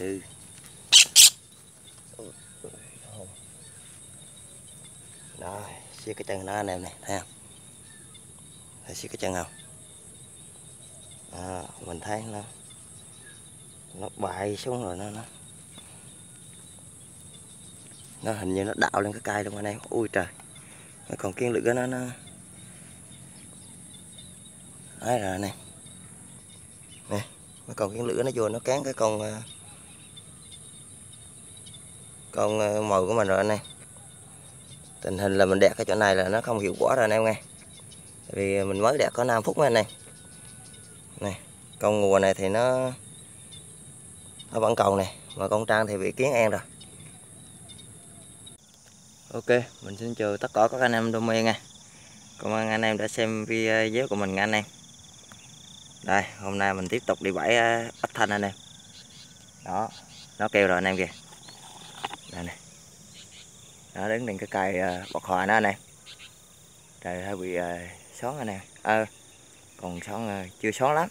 tư đó xíu cái chân nó anh em này thấy không? Thấy xíu cái chân không? Đó, mình thấy nó nó bay xuống rồi nó nó nó hình như nó đạo lên cái cây luôn anh em. Ui trời nó còn kiên lửa nó nó. Đấy rồi này nè nó còn kiên lửa nó vô nó cán cái con à, con ờ, mồi của mình rồi anh em tình hình là mình đẹp cái chỗ này là nó không hiệu quả rồi anh em nghe. Vì ờ, mình mới đẹp có 5 phút mấy anh em này, con ngùa này thì nó nó vẫn còn này mà con trang thì bị kiến an rồi. Ok, mình xin chào tất cả các anh em đam mê nha. Cảm ơn anh em đã xem video của mình nha anh em. Đây, hôm nay mình tiếp tục đi bẫy ờ, ấp thanh anh em. Đó, nó kêu rồi anh em kìa đây này. Đó đứng trên cái cây ờ, bọt bọc hòa nó anh em trời hơi bị uh, xón anh em ơ còn xón ờ, chưa xón lắm.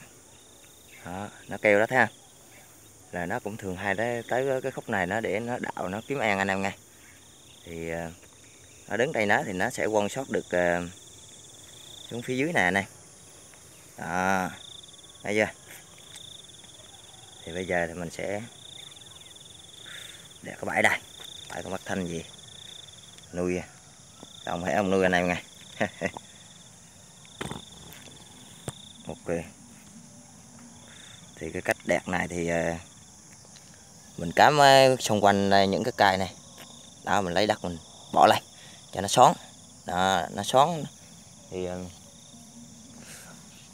Đó, nó kêu đó thấy không? Là nó cũng thường hay tới tới cái khúc này nó để nó đạo nó kiếm ăn anh em nghe. Thì ờ, nó đứng đây nó thì nó sẽ quan sát được xuống phía dưới này này đó. Thấy chưa? Thì bây giờ thì mình sẽ để cái bãi đây phải con mắt thanh gì? Nuôi à? ông thấy ông nuôi anh em ngay ok. Thì cái cách đẹp này thì ờ, mình cắm ờ, xung quanh ờ, những cái cây này. Đó, mình lấy đất mình bỏ lên cho nó xoắn. Đó, nó xoắn. Thì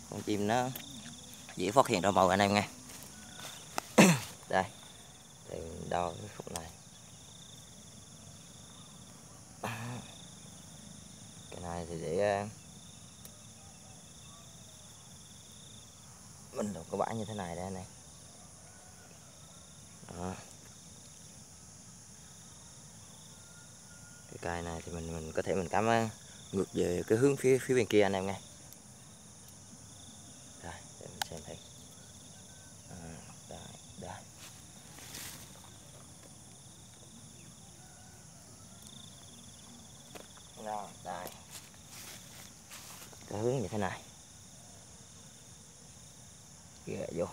con chim nó dễ phát hiện ra màu anh em nghe. Đây. Thì đo cái khúc này thì để ờ, mình được cái bãi như thế này đây này đó. cái cây này thì mình mình có thể mình cắm ờ, ngược về cái hướng phía phía bên kia anh em nghe đây để mình xem thấy à, đây, đây. Rồi, đây cái hướng như thế này. Ghẹ vô.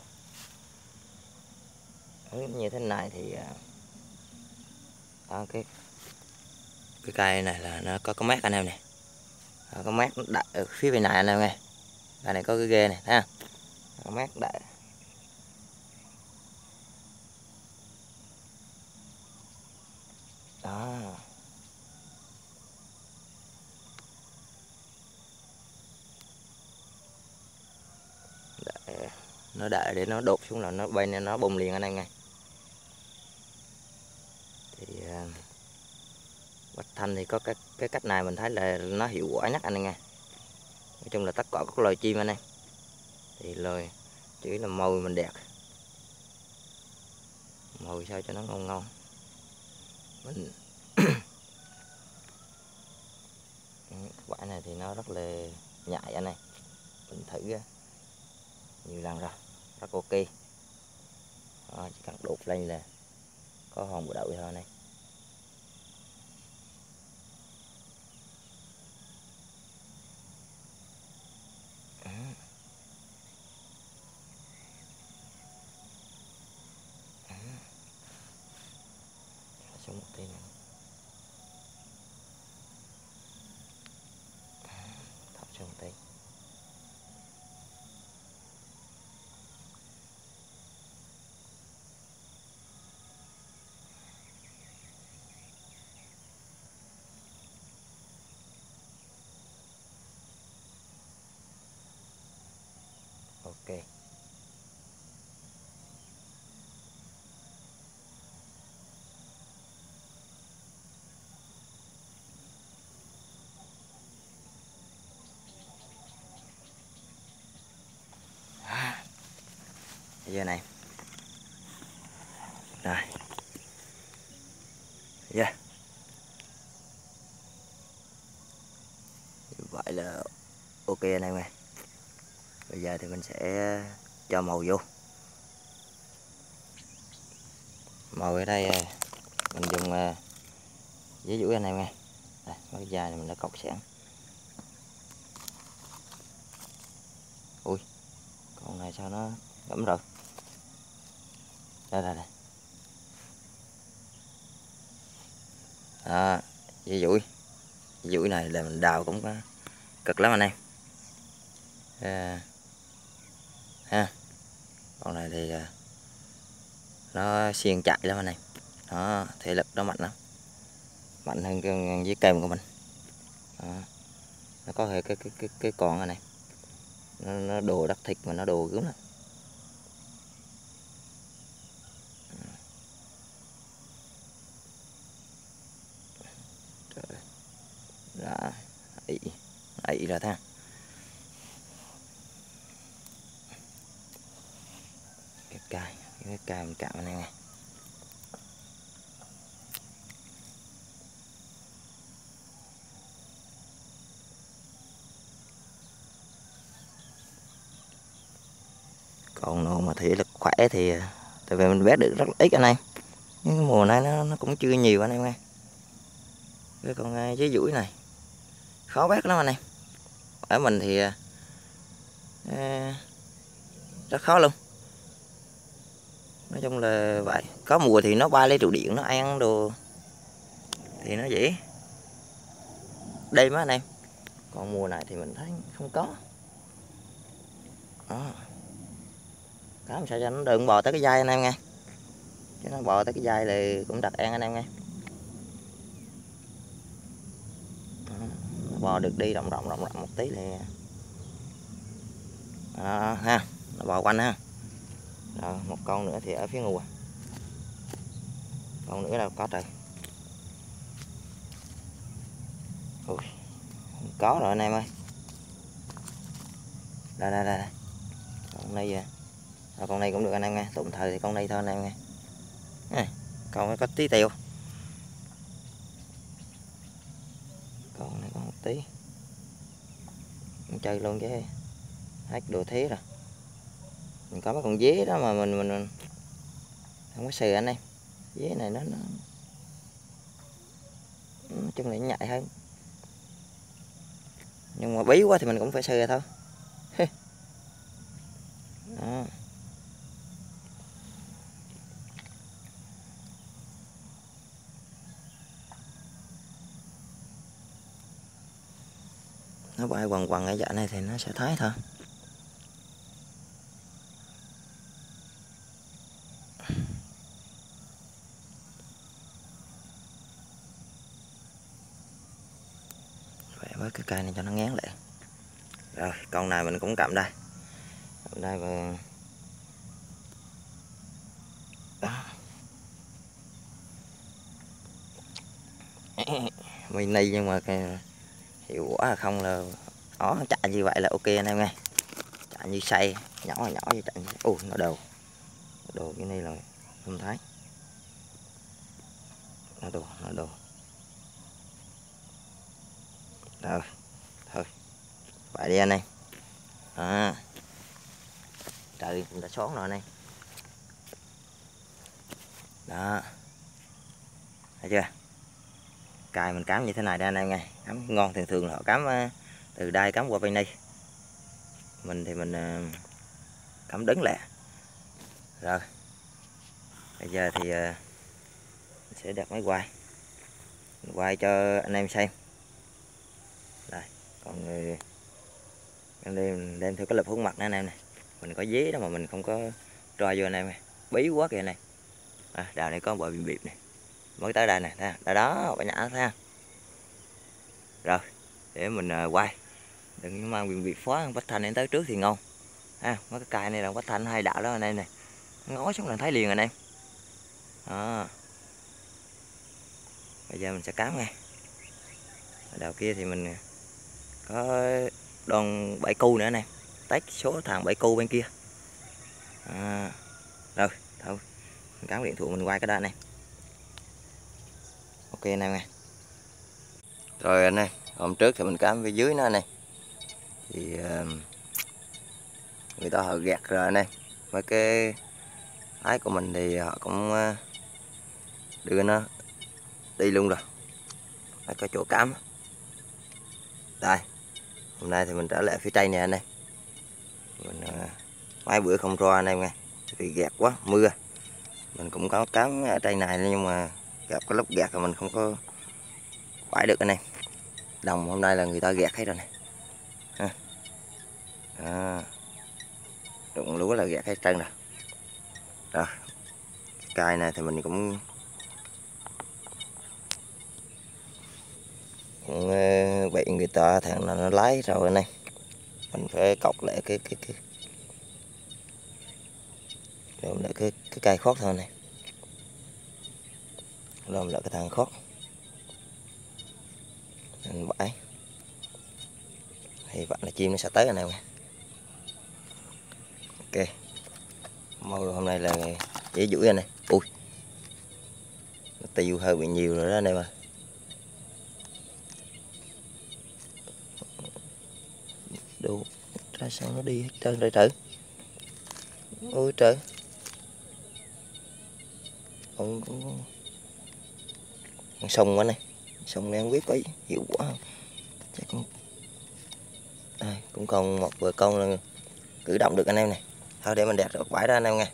Như thế này thì à, đó, cái cái cây này là nó có có mát anh em này có mát nó đặt ở phía bên này anh em nghe cây này có cái ghê này thấy không? Có mát đại đó. Nó đợi để nó đột xuống là nó bay nên nó bùng liền anh em nghe thì ờ, bạch thanh thì có cái cái cách này mình thấy là nó hiệu quả nhất anh em nghe nói chung là tất cả các loài chim anh em thì loài chỉ là màu mình đẹp. Màu sao cho nó ngon ngon. Mình quả này thì nó rất là nhạy anh em mình thử ra nhiều lần rồi rất ok. Đó, chỉ cần đột lên là có hòn bộ đậu thôi này Đó. Đó. Thả xuống một tí nữa Đó, thả xuống một tí ok À bây giờ này. Rồi. Yeah. Vậy là ok anh em ơi. Bây giờ thì mình sẽ cho màu vô. Màu ở đây à, mình dùng ví giấy dũi anh em nghe đây, mấy cái dài này mình đã cọc sẵn. Ui con này sao nó ngẫm rồi? Đây đây đây. Đó dây dũi. Dây dũi này là mình đào cũng có cực lắm anh em. À, ha. Con này thì ờ, nó xiên chạy lắm anh em. Đó thể lực nó mạnh lắm. Mạnh hơn cái với kèm của mình. Đó. nó có thể cái cái cái, cái con này, này nó, nó đồ đắt thịt mà nó đồ gớm lắm Trời. đó ị ị ra cái cài cái cài mình cạo này nè. Còn nào mà thấy là khỏe thì tại vì mình vét được rất là ít anh em. Nhưng cái mùa này nó, nó cũng chưa nhiều anh em nghe cái con dưới giấy dũi này khó vét lắm anh em ở mình thì à, à, rất khó luôn. Nói chung là vậy. Có mùa thì nó bay lấy trụ điện nó ăn đồ thì nó dễ đêm á anh em. Còn mùa này thì mình thấy không có. Đó. Cá làm sao cho nó đừng bò tới cái dây anh em nghe. Chứ nó bò tới cái dây thì cũng đặt ăn anh em nghe. Bò được đi rộng rộng rộng rộng một tí thì đó, ha nó bò quanh ha. Đó, một con nữa thì ở phía ngùa con nữa đâu có trời. Ui, có rồi anh em ơi. Đây đây đây con này à. rồi, con này cũng được anh em nghe. Tụng thời thì con này thôi anh em nghe. À, con có tí tiêu. Tí. Chơi luôn chứ hết đồ thế rồi. Mình có mấy con dế đó mà mình mình, mình không có sờ anh em. Dế này nó, nó nói chung là nó nhạy hơn. Nhưng mà bí quá thì mình cũng phải sờ thôi. Đó. Nó bay quằn quằn ở dạng này thì nó sẽ thấy thôi. Với cái cây này cho nó ngán lại. Rồi, con này mình cũng cầm đây. Cầm đây và mini nhưng mà cái hiệu quả à, không là nó chạy như vậy là ok anh em nghe chạy như say, nhỏ nhỏ như chạy ui nó đầu. Đồ cái này là không thấy. Nó đồ nó đồ rồi, thôi. Vậy đi anh em. À trời, cũng đã xón rồi anh em. Đó. Thấy chưa? Cài mình cám như thế này đây anh em nghe cắm ngon thường thường là họ cắm ờ, từ đây cắm qua bên đây. Mình thì mình ờ, cắm đứng lẹ rồi bây giờ thì ờ, mình sẽ đặt máy quay. Quay cho anh em xem. Đây còn người em đem đem theo cái lập hướng mặt nữa anh em này mình có dế đó mà mình không có roi vô anh em này bí quá kìa này à, đào này có bờ bìm bịp này mới tới đây nè đó, đó, bà nhã thấy rồi để mình uh, quay. Đừng mang quyền bị phó bách thành đến tới trước thì ngon. Ha mấy cái cài này là bách thành hai đạo đó anh em này ngó xuống là thấy liền anh em. Đó. Bây giờ mình sẽ cám ngay đào kia thì mình có đòn bảy cu nữa nè tách số thằng bảy cu bên kia. À, rồi thôi. Mình cám điện thoại mình quay cái đó này ok anh em này rồi anh em hôm trước thì mình cám phía dưới nó này thì uh, người ta họ gạt rồi anh em mấy cái ái của mình thì họ cũng uh, đưa nó đi luôn rồi. Đây có chỗ cắm đây hôm nay thì mình trở lại phía tây nè anh em mình uh, mấy bữa không ro anh em nghe vì gạt quá mưa. Mình cũng có cắm ở đây này nhưng mà gặp cái lúc gạt thì mình không có quải được anh em đồng hôm nay là người ta gẹt hết rồi này à. À, đụng lúa là gẹt hết trơn rồi. Rồi. Cây này thì mình cũng cũng ờ, bị người ta thằng nó lái rồi này. Mình phải cọc lại cái cái cái làm lại cái cái cây khót thôi này. Làm lại cái thằng khót mình bãi hy vọng là chim nó sẽ tới anh em ok. Màu hôm nay là dễ dũi anh này ui. Tiêu hơi bị nhiều rồi đó anh em ơi đủ ra sao nó đi hết trơn rồi trời. Ôi trời. Con con sông quá này xong nén quyết có hiệu quả không. Chắc cũng đây cũng còn một vừa con là cử động được anh em này. Thôi để mình đẹp được bãi ra anh em nghe.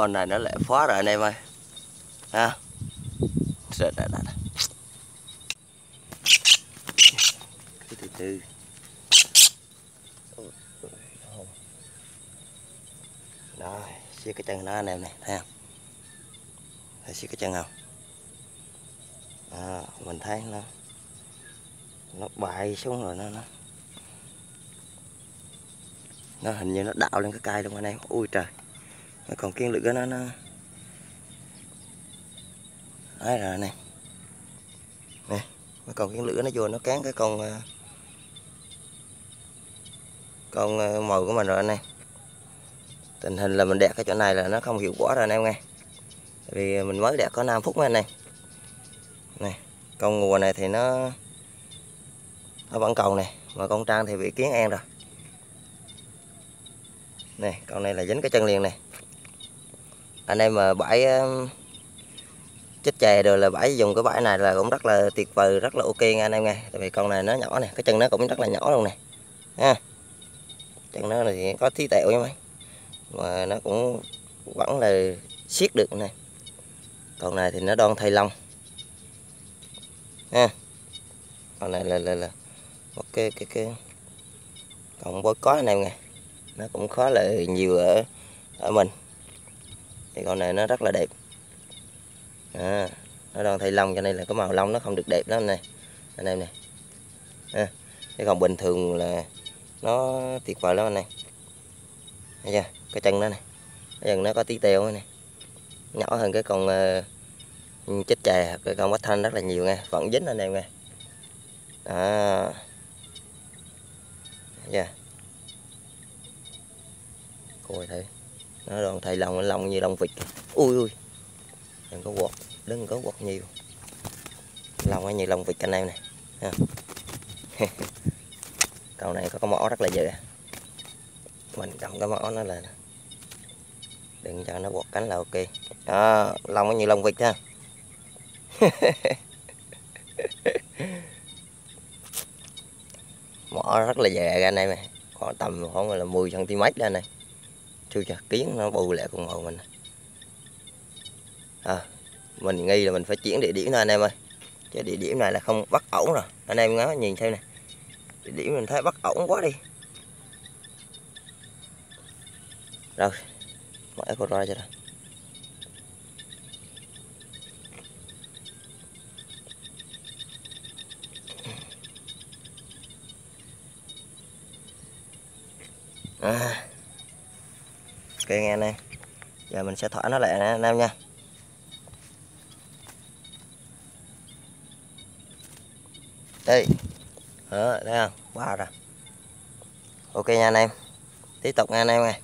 Con này nó lại phá rồi anh em ơi. Ha rồi, đã, đã, Cứ từ từ. Đó xia cái chân nó anh em này thấy không? Thấy xia cái chân không? À, mình thấy nó nó bay xuống rồi nó nó. Nó hình như nó đạo lên cái cây luôn anh em. Ui trời còn kiên lửa nó nó ấy rồi này. Nè còn kiên lửa nó vô, nó cán cái con ờ, con ờ, mồi của mình rồi anh em tình hình là mình đẹp cái chỗ này là nó không hiệu quả rồi anh em nghe. Vì mình mới đẹp có 5 phút mấy anh em này con ngùa này thì nó nó vẫn còn này mà con trang thì bị kiến ăn rồi. Này con này là dính cái chân liền này anh em mà bãi chết chè rồi là bãi dùng cái bãi này là cũng rất là tuyệt vời, rất là ok nha anh em nghe tại vì con này nó nhỏ này cái chân nó cũng rất là nhỏ luôn này ha. Chân nó thì có tí tẹo nha mấy. Mà nó cũng vẫn là siết được này con này thì nó đoan thay lông ha. Con này là là là, một cái cái cái còn bối có anh em nghe nó cũng khó là nhiều ở ở mình thì con này nó rất là đẹp. À, nó đang thay lông cho nên là cái màu lông nó không được đẹp lắm này anh em này à, cái còn bình thường là nó tuyệt vời lắm anh này thấy chưa? Cái chân nó này cái chân nó có tí teo này nhỏ hơn cái con ờ, uh, chết chè cái con bách thanh rất là nhiều nghe, vẫn dính anh em nghe, à, thấy chưa? Coi thấy nó còn thầy lòng lòng như lòng vịt. Ui ui. Đừng có quật đừng có quật nhiều. Lòng như lòng vịt anh em này. Cầu này có cái mỏ rất là dễ. Mình cầm cái mỏ nó là đừng cho nó quật cánh là ok. Đó lông như lòng vịt ha. Mỏ rất là dè anh em này khoảng tầm khoảng là 10 cm ra này chưa chặt kiến nó bù lại cùng hồ mình. À, mình nghi là mình phải chuyển địa điểm thôi anh em ơi. Chứ địa điểm này là không bắt ổn rồi. Anh em ngó nhìn xem này, địa điểm mình thấy bắt ổn quá đi. Rồi mở apple ra cho rồi à ok, nghe anh em giờ mình sẽ thỏa nó lại nè, anh em nha. Đây đó ờ, thấy không? Qua rồi. Ok nha anh em. Tiếp tục nha anh em này.